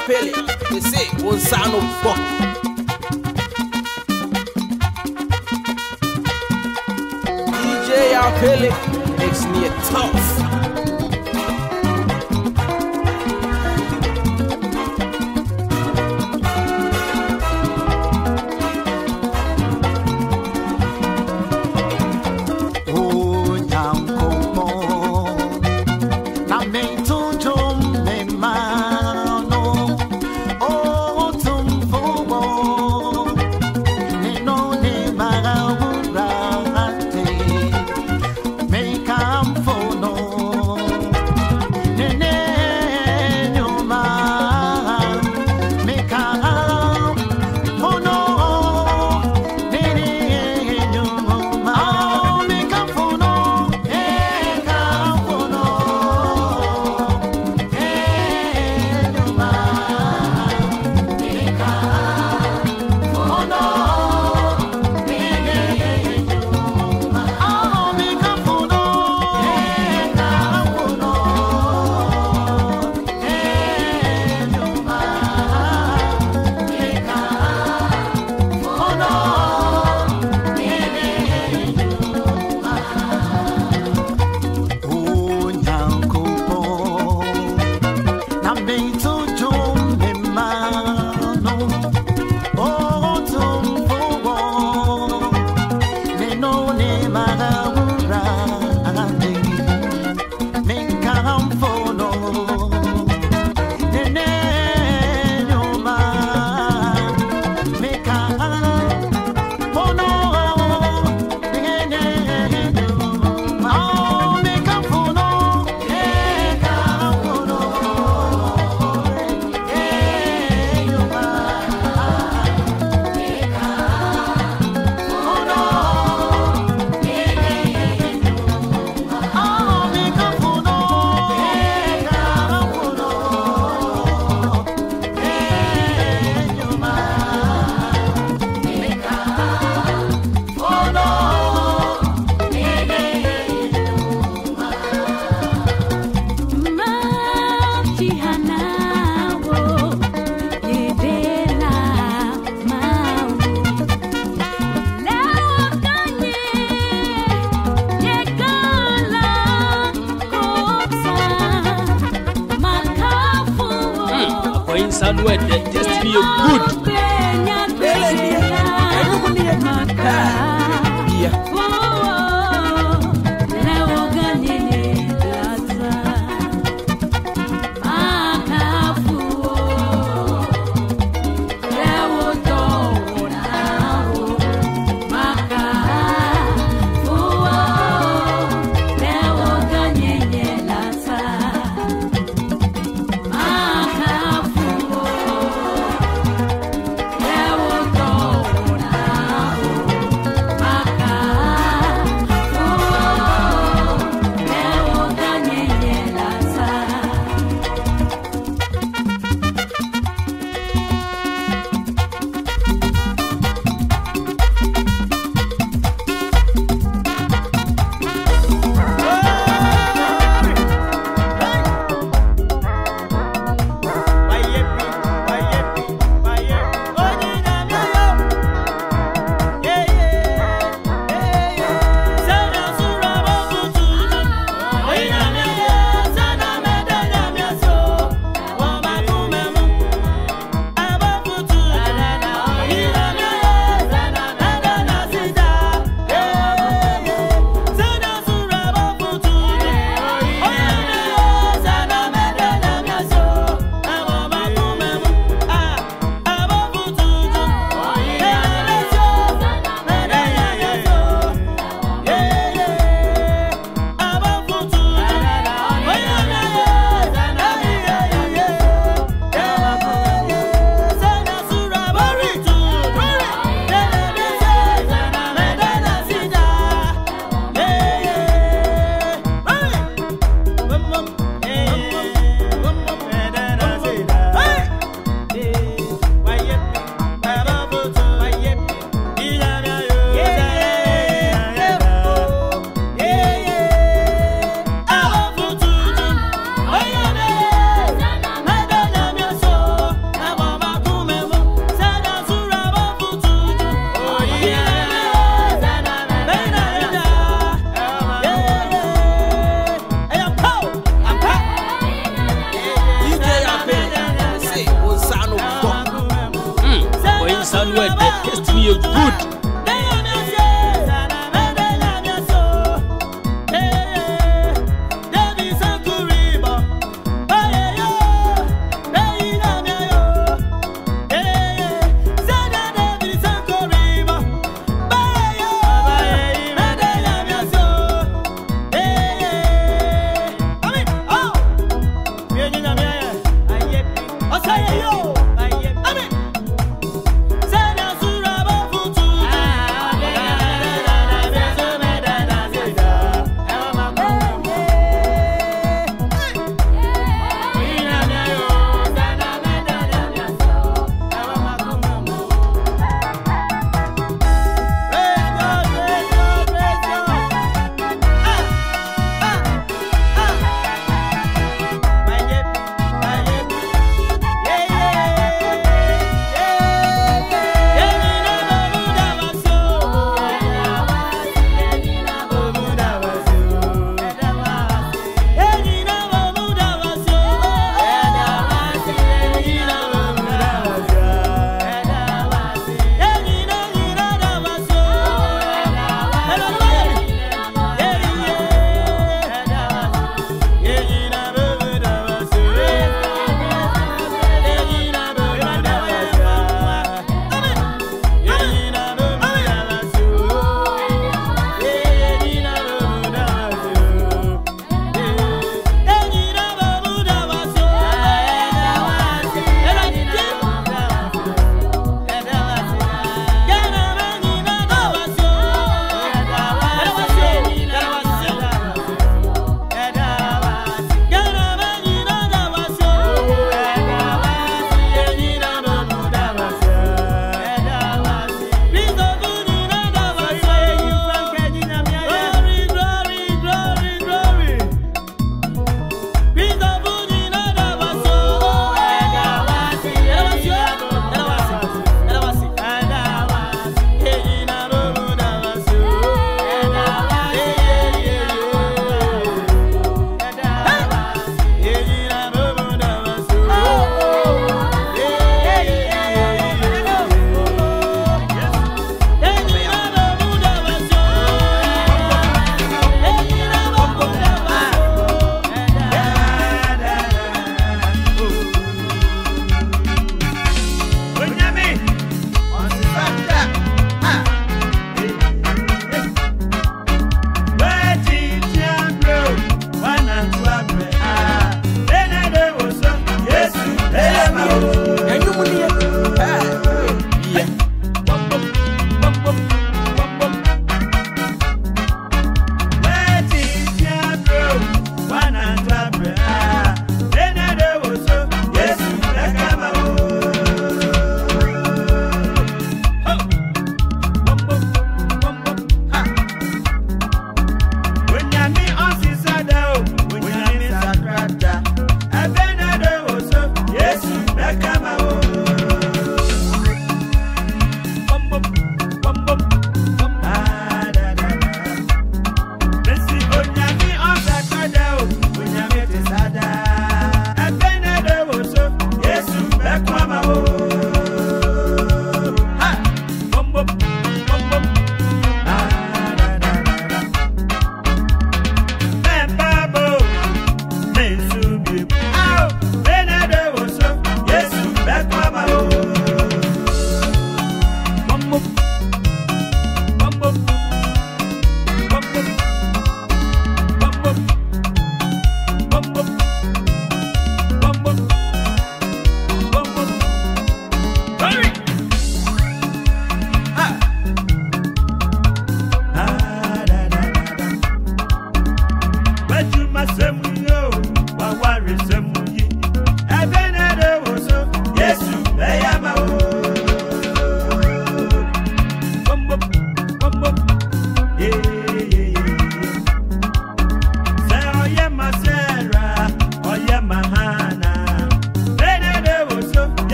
pele ese wo nsa no bɔ. DJ Apele makes me a tough.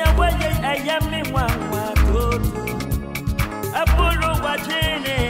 onye I am mi nwa nwa totu abụrụ in Chineke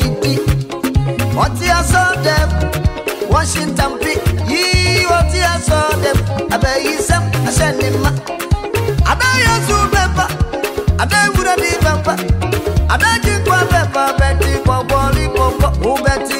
gidi ọtí aṣọ dem washington p yìí ọtí aṣọ dem abẹ́yísẹ́m aṣẹ́nimá adáyẹ̀sù bẹ́ẹ̀fà adáyẹ̀wúrẹ́ ní bẹ́ẹ̀fà adájínkọ́ bẹ́ẹ̀fà bẹ́ẹ̀ ti pọ̀pọ̀ rí pọ̀pọ̀ òun bẹ́ẹ̀ ti.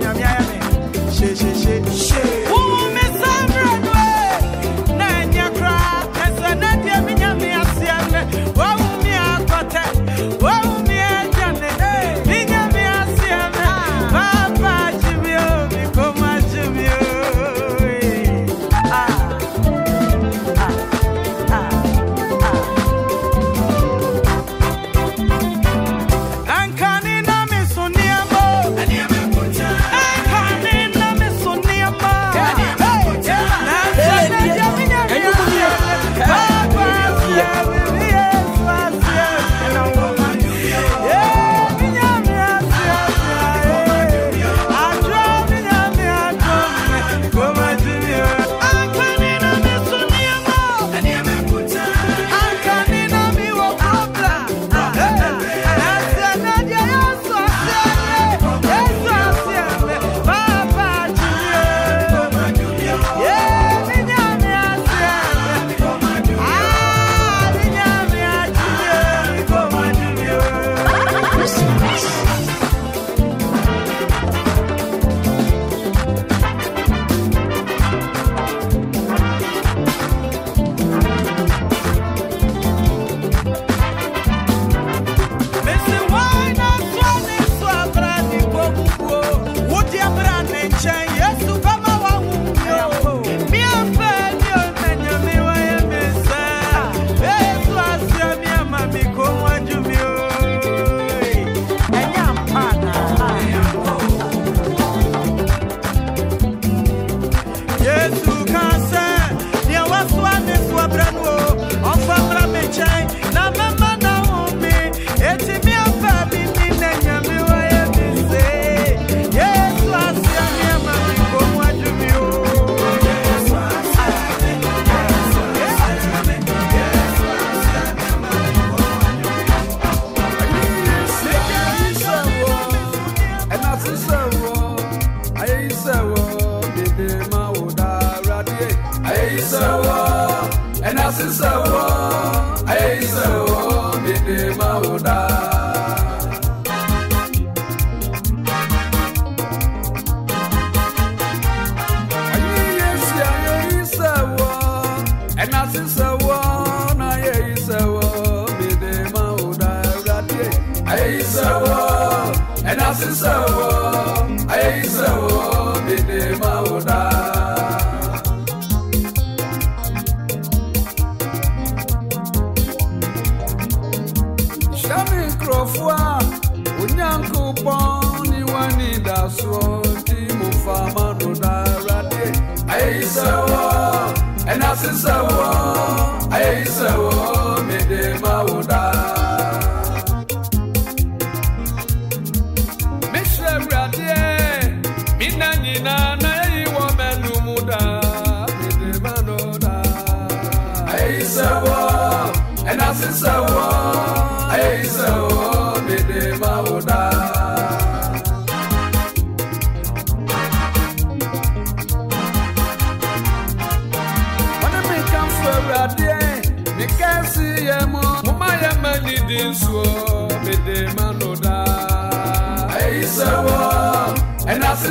Miami. She, she, she.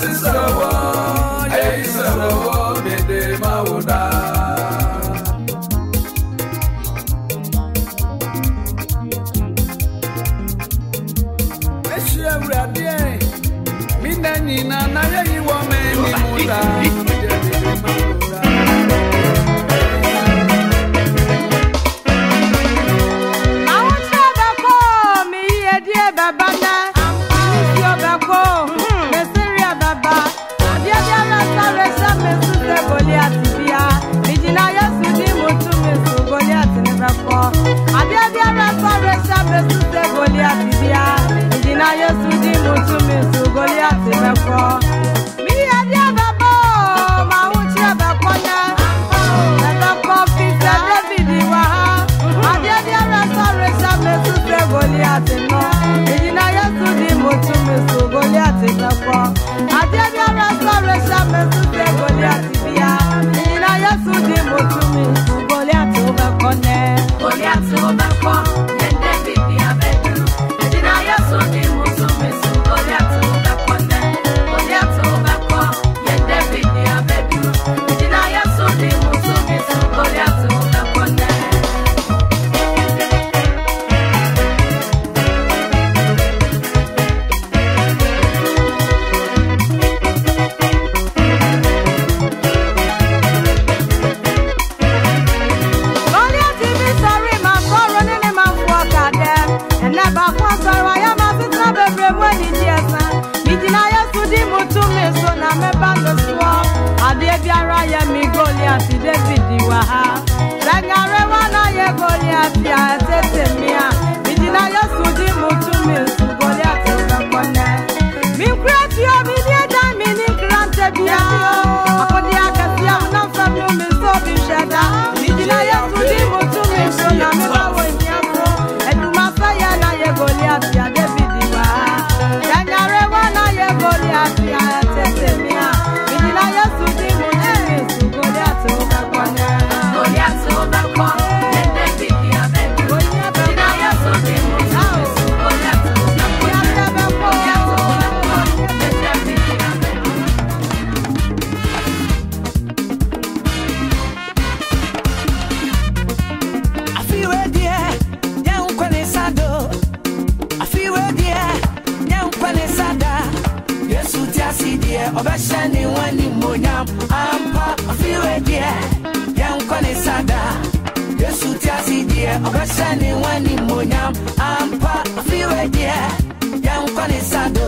sísọ̀rọ̀wọ́ ẹ̀yìn sọ̀rọ̀wọ́ gbèdé máa wò dá. ehyia awurade ẹ mi nẹ nyina na yẹ yi wọ mẹ ni mu daa. casamento deɛ ɔbɛhyɛ ne ho animonyam ampa ɔfiwe deɛ yɛnkɔ ne sada yesu te ase deɛ ɔbɛhyɛ ne ho animonyam ampa ɔfiwe deɛ yɛnkɔ ne sado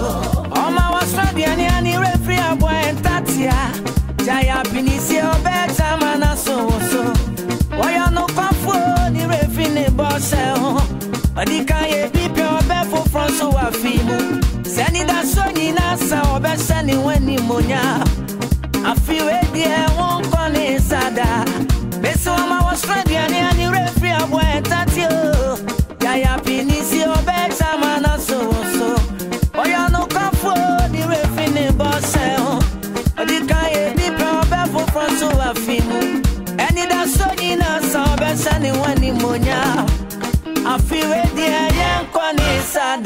ɔma wɔsoro deɛ ne ane werɛ firi aboa ɛntatea gya yɛ apinisie ɔbɛɛkyɛ ama na so wo so wɔyɛ nokwafoɔ ne werɛ firi ne bɔhyɛ ho ɔde ka yɛ bi pɛ ɔbɛfo frɔ so wɔ afei mu sɛni da so nyinaa sa ɔbɛhyɛ ne w'animonya afi wediɛ wɔn kɔ ne nsa da besi wɔn ma wɔsoro aduane ani wura firi aboa ɛtate o yaya pini si ɔbɛhyɛ ama na so wɔ so ɔyɛ no kɔfo ne wura fi ne bɔhyɛ ho ɔdi ka yɛ bi pɛ ɔbɛ foforɔ so wɔ afi mu ɛni da so nyinaa sa ɔbɛhyɛ ne w'animonya afi wediɛ yɛn kɔ ne nsa da.